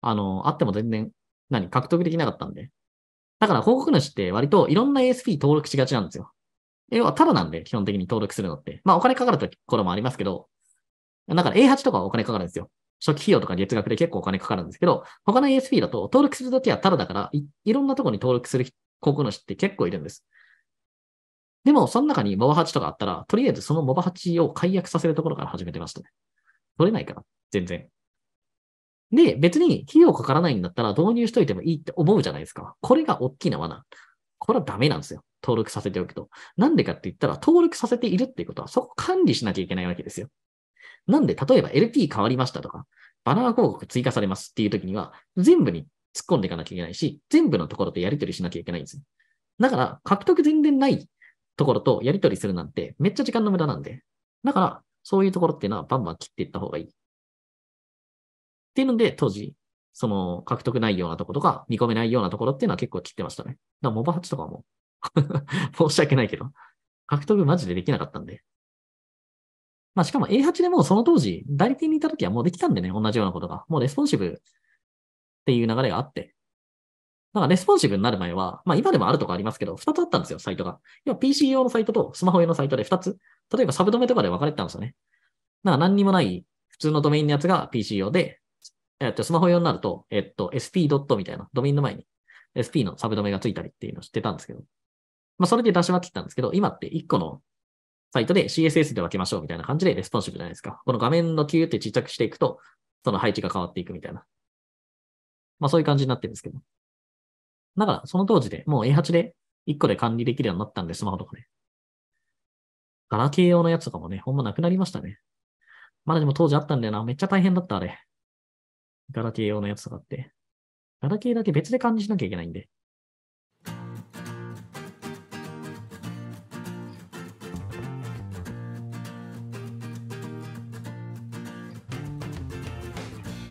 あの、あっても全然、何、獲得できなかったんで。だから広告主って割といろんな ASP 登録しがちなんですよ。要はただなんで、基本的に登録するのって。まあお金かかるところもありますけど、だから A8 とかはお金かかるんですよ。初期費用とか月額で結構お金かかるんですけど、他の ASP だと登録するときはただだからい、いろんなところに登録する広告主って結構いるんです。でも、その中にモバ8とかあったら、とりあえずそのモバ8を解約させるところから始めてましたね。取れないから、全然。で、別に費用かからないんだったら導入しといてもいいって思うじゃないですか。これが大きな罠。これはダメなんですよ。登録させておくと。なんでかって言ったら、登録させているっていうことは、そこ管理しなきゃいけないわけですよ。なんで、例えば LP 変わりましたとか、バナー広告追加されますっていう時には、全部に突っ込んでいかなきゃいけないし、全部のところでやり取りしなきゃいけないんですよ。だから、獲得全然ないところとやり取りするなんて、めっちゃ時間の無駄なんで。だから、そういうところっていうのはバンバン切っていった方がいい。っていうので、当時、その獲得ないようなところとか、見込めないようなところっていうのは結構切ってましたね。だからモバ8とかも 申し訳ないけど、獲得マジでできなかったんで。まあしかも A8 でもその当時、代理店にいた時はもうできたんでね、同じようなことが。もうレスポンシブっていう流れがあって。だかレスポンシブになる前は、まあ今でもあるとかありますけど、2つあったんですよ、サイトが。要は PC 用のサイトとスマホ用のサイトで2つ。例えばサブドメとかで分かれてたんですよね。だか何にもない普通のドメインのやつが PC 用で、えっと、スマホ用になると、えっと、sp. みたいな、ドメインの前に sp のサブドメがついたりっていうのを知ってたんですけど、まあ、それで出し分けてたんですけど、今って1個のサイトで CSS で分けましょうみたいな感じでレスポンシブじゃないですか。この画面のキューってちっちゃくしていくと、その配置が変わっていくみたいな。まあそういう感じになってるんですけど。だから、その当時でもう A8 で1個で管理できるようになったんで、スマホとかで。ガラケー用のやつとかもね、ほんまなくなりましたね。まだでも当時あったんだよな。めっちゃ大変だった、あれ。ガラケー用のやつとかって。ガラケーだけ別で管理しなきゃいけないんで。